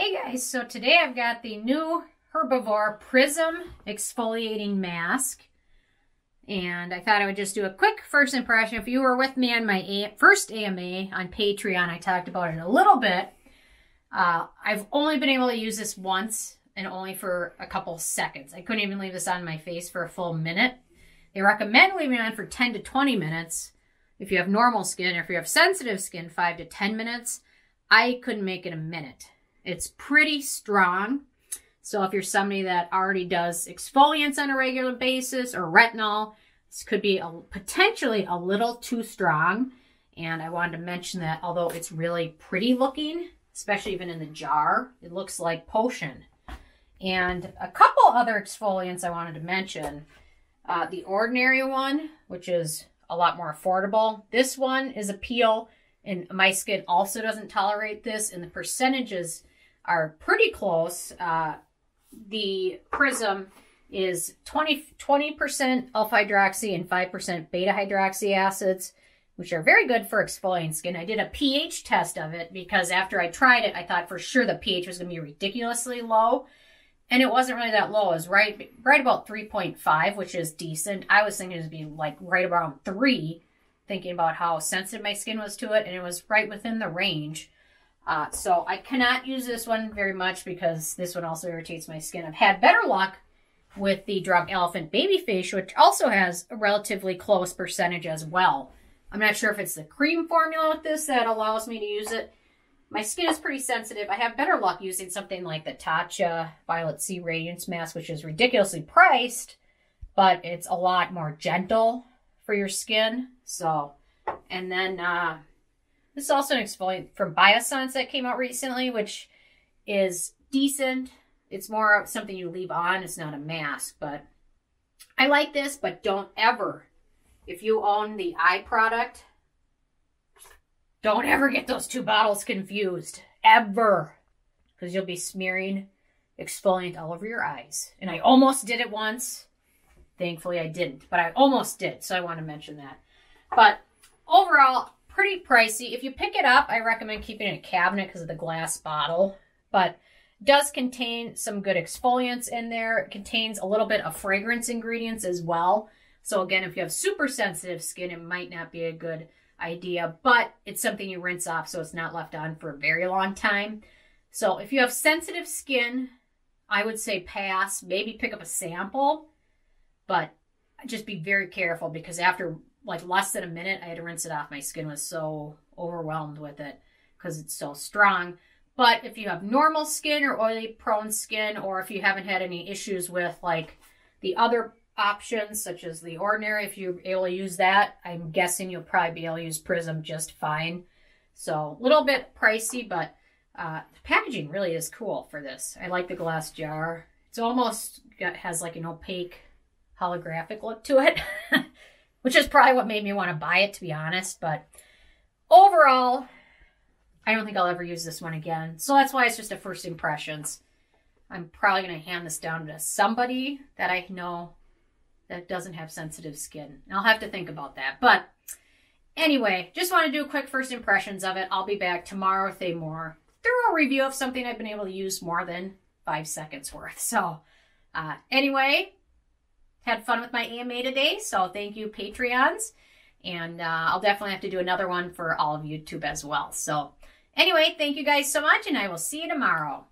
Hey guys, so today I've got the new Herbivore Prism Exfoliating Mask. And I thought I would just do a quick first impression. If you were with me on my first AMA on Patreon, I talked about it a little bit. Uh, I've only been able to use this once and only for a couple seconds. I couldn't even leave this on my face for a full minute. They recommend leaving it on for 10 to 20 minutes. If you have normal skin, or if you have sensitive skin, 5 to 10 minutes. I couldn't make it a minute. It's pretty strong. So if you're somebody that already does exfoliants on a regular basis or retinol, this could be a, potentially a little too strong. And I wanted to mention that although it's really pretty looking, especially even in the jar, it looks like potion. And a couple other exfoliants I wanted to mention. Uh, the ordinary one, which is a lot more affordable. This one is a peel and my skin also doesn't tolerate this and the percentages are pretty close. Uh, the Prism is 20, 20% alpha-hydroxy and 5% beta-hydroxy acids, which are very good for exfoliating skin. I did a pH test of it because after I tried it, I thought for sure the pH was going to be ridiculously low. And it wasn't really that low. It was right, right about 3.5, which is decent. I was thinking it would be like right around 3 thinking about how sensitive my skin was to it, and it was right within the range. Uh, so I cannot use this one very much because this one also irritates my skin. I've had better luck with the Drunk Elephant Baby Face, which also has a relatively close percentage as well. I'm not sure if it's the cream formula with this that allows me to use it. My skin is pretty sensitive. I have better luck using something like the Tatcha Violet C Radiance Mask, which is ridiculously priced, but it's a lot more gentle for your skin. So, and then uh, this is also an exfoliant from Biossance that came out recently, which is decent. It's more of something you leave on. It's not a mask, but I like this, but don't ever, if you own the eye product, don't ever get those two bottles confused. Ever. Because you'll be smearing exfoliant all over your eyes. And I almost did it once. Thankfully, I didn't, but I almost did, so I want to mention that. But overall, pretty pricey. If you pick it up, I recommend keeping it in a cabinet because of the glass bottle. But does contain some good exfoliants in there. It contains a little bit of fragrance ingredients as well. So again, if you have super sensitive skin, it might not be a good idea, but it's something you rinse off so it's not left on for a very long time. So if you have sensitive skin, I would say pass. Maybe pick up a sample but just be very careful because after like less than a minute, I had to rinse it off. My skin was so overwhelmed with it because it's so strong. But if you have normal skin or oily prone skin, or if you haven't had any issues with like the other options, such as the ordinary, if you're able to use that, I'm guessing you'll probably be able to use Prism just fine. So a little bit pricey, but uh, the packaging really is cool for this. I like the glass jar. It's almost got, has like an opaque holographic look to it, which is probably what made me want to buy it, to be honest. But overall, I don't think I'll ever use this one again. So that's why it's just a first impressions. I'm probably going to hand this down to somebody that I know that doesn't have sensitive skin. I'll have to think about that. But anyway, just want to do a quick first impressions of it. I'll be back tomorrow with a more thorough review of something I've been able to use more than five seconds worth. So uh, anyway, had fun with my AMA today, so thank you, Patreons. And uh, I'll definitely have to do another one for all of YouTube as well. So anyway, thank you guys so much, and I will see you tomorrow.